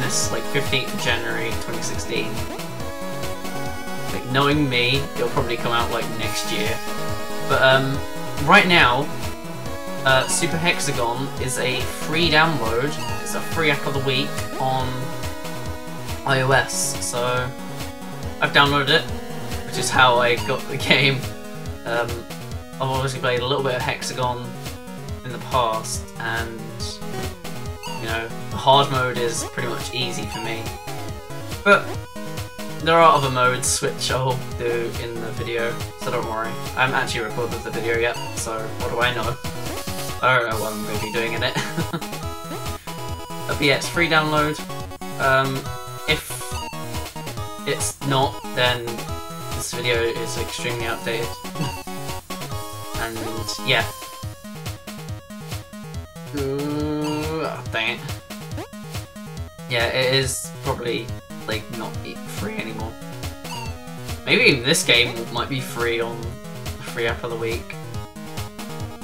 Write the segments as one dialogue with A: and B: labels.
A: this like 15th of January 2016. Like knowing me, it'll probably come out like next year. But um, right now, uh, Super Hexagon is a free download. It's a free app of the week on iOS. So I've downloaded it, which is how I got the game. Um, I've obviously played a little bit of Hexagon in the past, and you know, hard mode is pretty much easy for me. But there are other modes which I'll do in the video, so don't worry. I haven't actually recorded the video yet, so what do I know? I don't know what I'm going to be doing in it. but yeah, it's free download. Um, if it's not, then this video is extremely outdated. and yeah. Ooh, oh, dang it. Yeah, it is probably like not free anymore. Maybe even this game might be free on the free app of the week.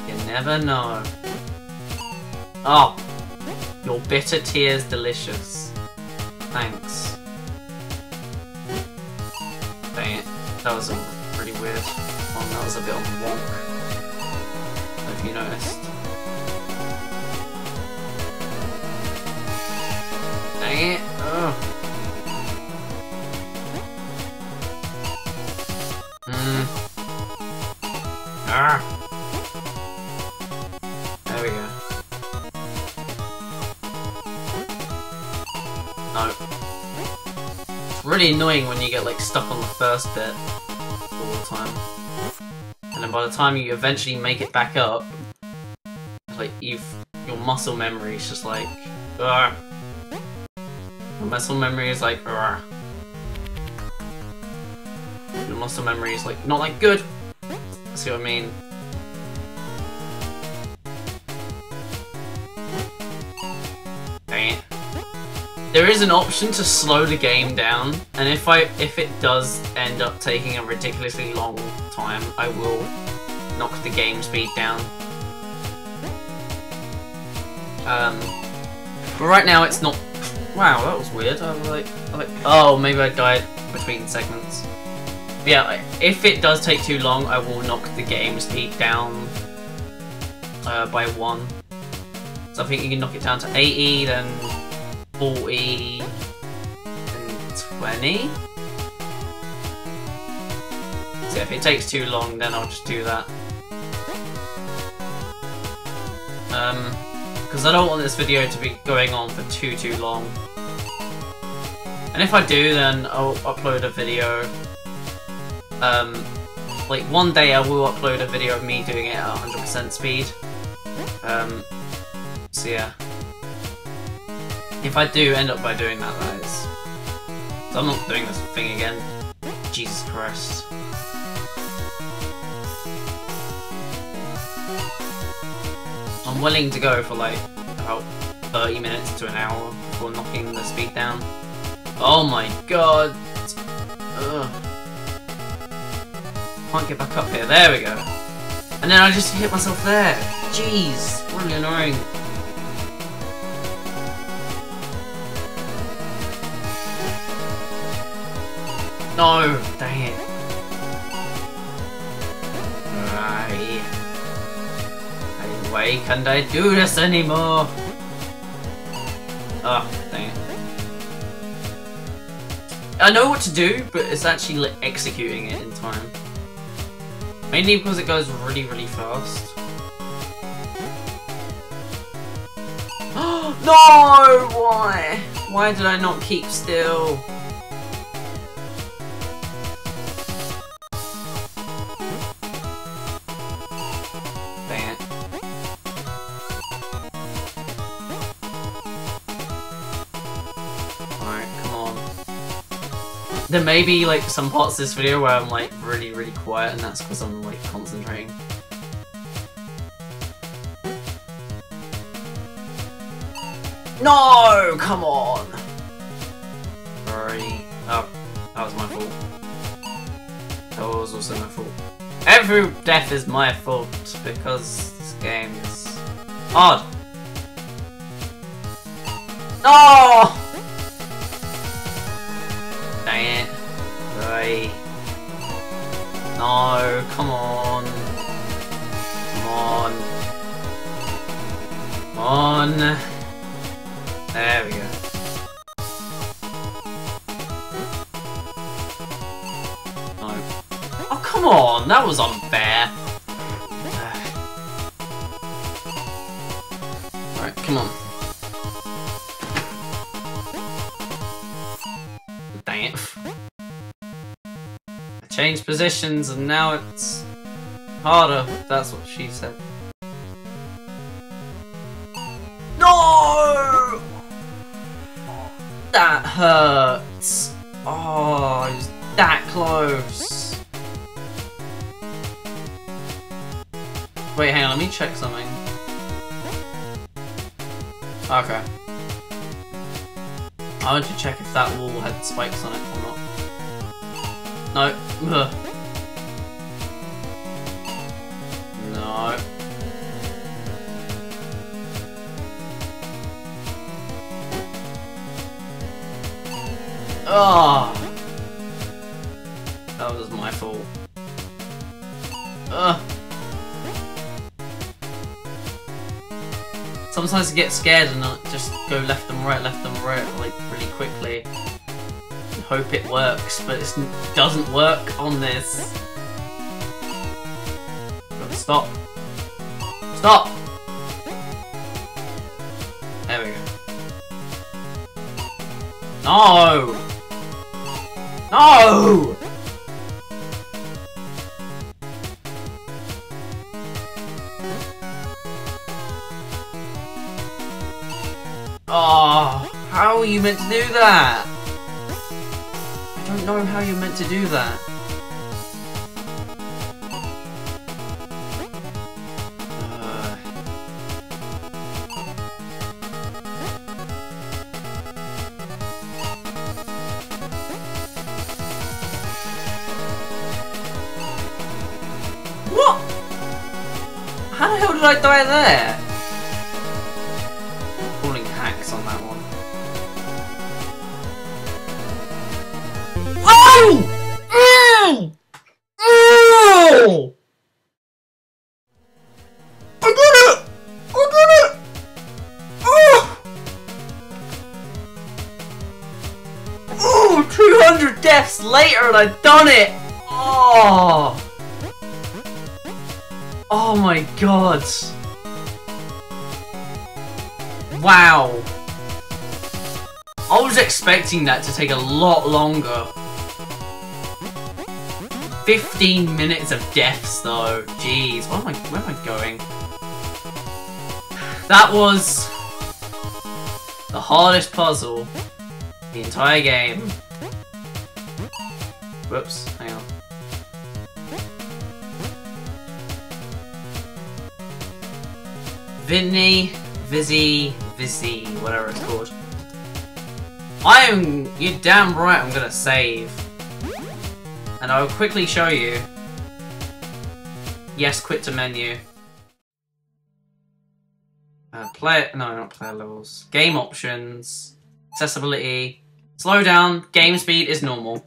A: You never know. Oh, your bitter tears delicious. Thanks. Dang it. That was a pretty weird one. That was a bit on the wonk. If you noticed. Hmm. Ah. There we go. No. It's really annoying when you get like stuck on the first bit all the time. And then by the time you eventually make it back up, like you've your muscle memory is just like Ugh. Muscle memory is like. Your muscle memory is like not like good. See what I mean? Dang it. There is an option to slow the game down, and if I if it does end up taking a ridiculously long time, I will knock the game speed down. Um, but right now it's not. Wow, that was weird. I was like, I like, oh, maybe I died between segments. But yeah, if it does take too long, I will knock the game speed down uh, by one. So I think you can knock it down to 80, then 40 and 20. So if it takes too long, then I'll just do that. Um, because I don't want this video to be going on for too, too long. And if I do, then I'll upload a video. Um, like one day I will upload a video of me doing it at 100% speed. Um, so yeah. If I do end up by doing that, that is. So I'm not doing this thing again. Jesus Christ. Willing to go for like about 30 minutes to an hour before knocking the speed down. Oh my god! Ugh. Can't get back up here. There we go. And then I just hit myself there. Jeez, really annoying. No, dang it. Why can't I do this anymore? Oh, dang it. I know what to do, but it's actually like, executing it in time. Mainly because it goes really, really fast. no! Why? Why did I not keep still? There may be like some parts of this video where I'm like really, really quiet and that's because I'm like concentrating. No! Come on! Sorry. Oh, that was my fault. That was also my fault. Every death is my fault because this game is odd. No! Come on. Come on. Come on. There we go. No. Oh, come on! That was unfair. Changed positions and now it's harder. That's what she said. No! That hurts. Oh, it was that close. Wait, hang on, let me check something. Okay. I want to check if that wall had spikes on it or not. No. Ugh. No. Oh. That was my fault. Ugh. Sometimes I get scared and I just go left and right, left and right, like really quickly. Hope it works, but it doesn't work on this. Stop. Stop! There we go. No! No! Oh, how are you meant to do that? I don't know how you're meant to do that. Uh. What? How the hell did I die there? Deaths later and I've done it! Oh! Oh my god! Wow! I was expecting that to take a lot longer. 15 minutes of deaths though. Jeez, what am I, where am I going? That was the hardest puzzle the entire game. Whoops, hang on. Vinny, Vizzy, Vizzy, whatever it's called. I am, you're damn right I'm gonna save. And I will quickly show you. Yes, quit to menu. Uh, play, no, not player levels. Game options, accessibility, slow down, game speed is normal.